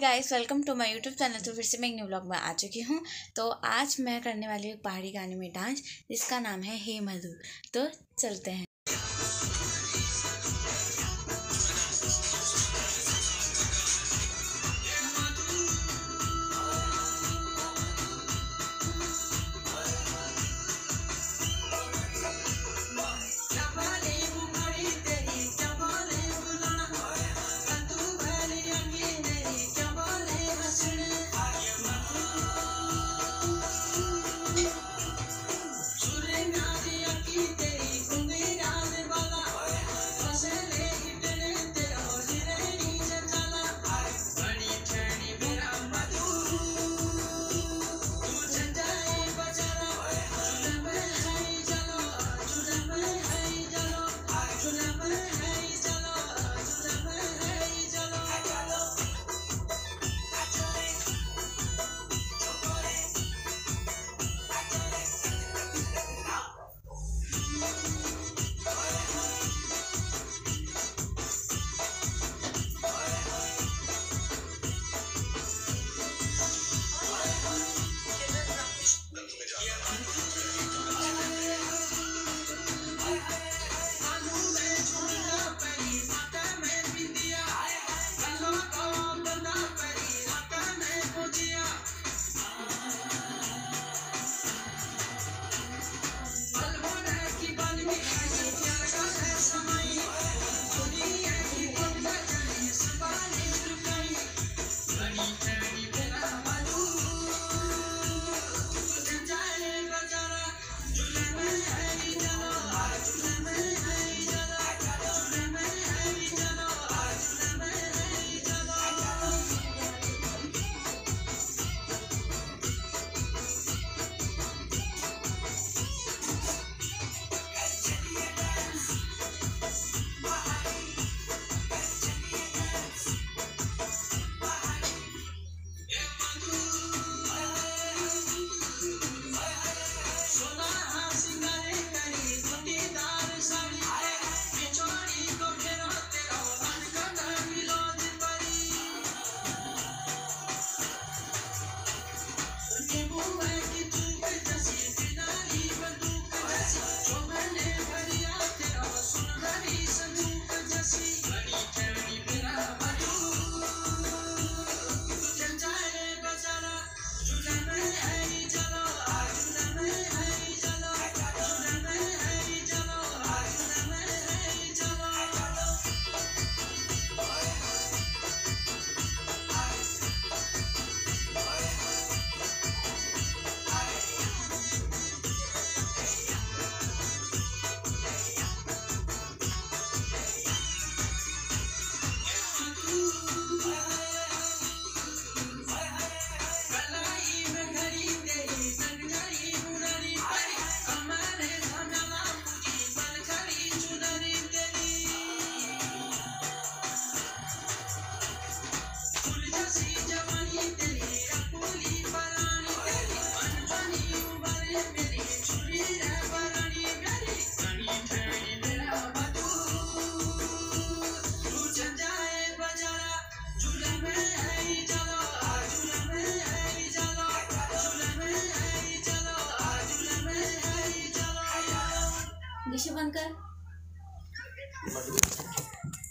Guys welcome to my YouTube channel तो फिर से मैं एक न्यू ब्लॉग में आ चुकी हूँ। तो आज मैं करने वाली हूँ पहाड़ी गाने में डांस जिसका नाम है हे मधु। तो चलते हैं।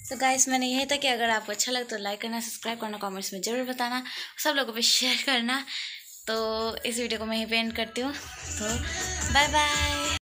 तो गाइस मैंने यही था कि अगर आपको अच्छा लगे तो लाइक करना सब्सक्राइब करना कमेंट्स में ज़रूर बताना, सब लोगों पे शेयर करना। तो इस वीडियो को मैं ही पेंट करती हूँ। तो बाय बाय